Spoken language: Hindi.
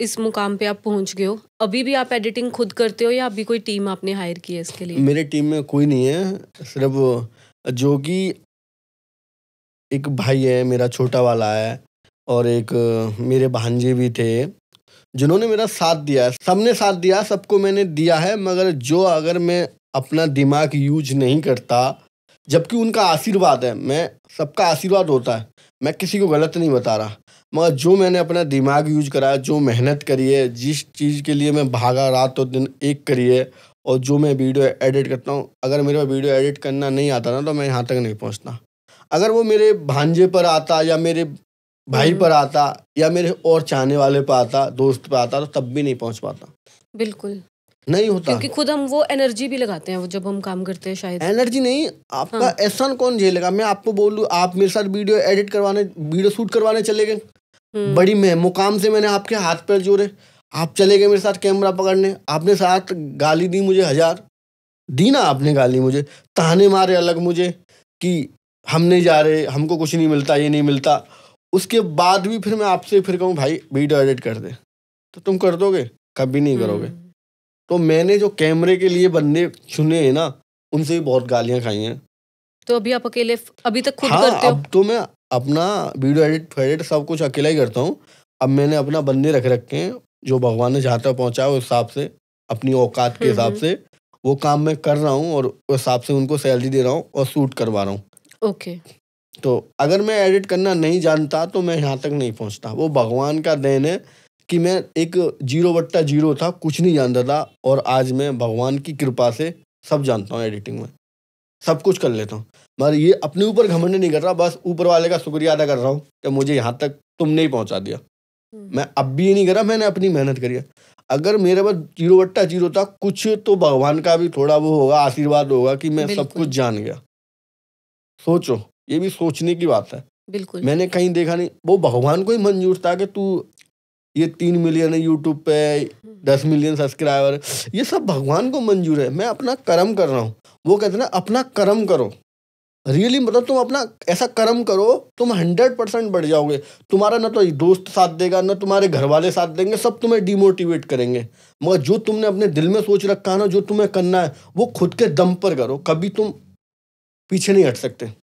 इस मुकाम पे आप पहुँच गए हो। अभी भी आप एडिटिंग खुद करते हो या अभी कोई टीम आपने हायर की है इसके लिए? मेरे टीम में कोई नहीं है, सिर्फ़ जो कि एक भाई है, मेरा छोटा वाला है और एक मेरे भांजे भी थे, जिन्होंने मेरा साथ दिया है। सबने साथ दिया, सबको मैंने दिया है, मगर जो अगर मैं अपना दिमाग यूज़ नहीं करता जबकि उनका आशीर्वाद है। मैं सबका आशीर्वाद होता है। मैं किसी को गलत नहीं बता रहा। मगर जो मैंने अपना दिमाग यूज़ कराया जो मेहनत करी है जिस चीज़ के लिए मैं भागा रात और दिन एक करी है और जो मैं वीडियो एडिट करता हूँ अगर मेरे को वीडियो एडिट करना नहीं आता ना तो मैं यहाँ तक नहीं पहुँचता। अगर वो मेरे भांजे पर आता या मेरे भाई हम्म। पर आता या मेरे और चाहने वाले पर आता दोस्त पर आता तो तब भी नहीं पहुँच पाता। बिल्कुल। नहीं होता। क्योंकि खुद हम वो एनर्जी भी लगाते हैं वो जब हम काम करते हैं शायद। एनर्जी नहीं आपका हाँ। एहसान कौन झेलेगा मैं आपको बोलूँ आप मेरे साथ वीडियो एडिट करवाने वीडियो शूट करवाने चले गए। हम्म। बड़ी मैं मुकाम से मैंने आपके हाथ पैर जोड़े। आप चले गए मेरे साथ कैमरा पकड़ने। आपने साथ गाली दी मुझे हज़ार। दी ना आपने गाली मुझे। ताने मारे अलग मुझे कि हम नहीं जा रहे हमको कुछ नहीं मिलता ये नहीं मिलता। उसके बाद भी फिर मैं आपसे फिर कहूँ भाई वीडियो एडिट कर दे। तो तुम कर दोगे? कभी नहीं करोगे। हम्म। तो मैंने जो कैमरे के लिए बंदे चुने हैं ना उनसे भी बहुत गालियाँ खाई हैं। तो अभी आप अकेले अभी तक खुद हाँ, करते हो? अब तो मैं अपना वीडियो एडिट फेडिट सब कुछ अकेला ही करता हूँ। अब मैंने अपना बंदे रख रखे हैं जो भगवान ने जहाँ तक पहुँचा उस हिसाब से अपनी औकात के हम्म, हिसाब हम्म। से वो काम मैं कर रहा हूँ और उस हिसाब से उनको सैलरी दे रहा हूँ और शूट करवा रहा हूँ। ओके। तो अगर मैं एडिट करना नहीं जानता तो मैं यहाँ तक नहीं पहुँचता। वो भगवान का देन है कि मैं एक ज़ीरो बट्टा ज़ीरो था कुछ नहीं जानता था और आज मैं भगवान की कृपा से सब जानता हूँ एडिटिंग में। सब कुछ कर लेता हूँ। मगर ये अपने ऊपर घमंड नहीं कर रहा बस ऊपर वाले का शुक्रिया अदा कर रहा हूँ कि मुझे यहाँ तक तुमने ही पहुँचा दिया। हम्म। मैं अब भी ये नहीं कर रहा मैंने अपनी मेहनत करी है। अगर मेरे पास ज़ीरो बट्टा ज़ीरो था कुछ तो भगवान का भी थोड़ा वो होगा आशीर्वाद होगा कि मैं सब कुछ जान गया। सोचो ये भी सोचने की बात है। बिल्कुल। मैंने कहीं देखा नहीं वो भगवान को ही मंजूर था कि तू ये तीन मिलियन है यूट्यूब पे दस मिलियन सब्सक्राइबर ये सब भगवान को मंजूर है। मैं अपना कर्म कर रहा हूँ। वो कहते ना अपना कर्म करो। रियली really, मतलब तुम अपना ऐसा कर्म करो तुम हंड्रेड परसेंट बढ़ जाओगे। तुम्हारा ना तो दोस्त साथ देगा ना तुम्हारे घर वाले साथ देंगे सब तुम्हें डिमोटिवेट करेंगे। मगर जो तुमने अपने दिल में सोच रखा है ना जो तुम्हें करना है वो खुद के दम पर करो। कभी तुम पीछे नहीं हट सकते।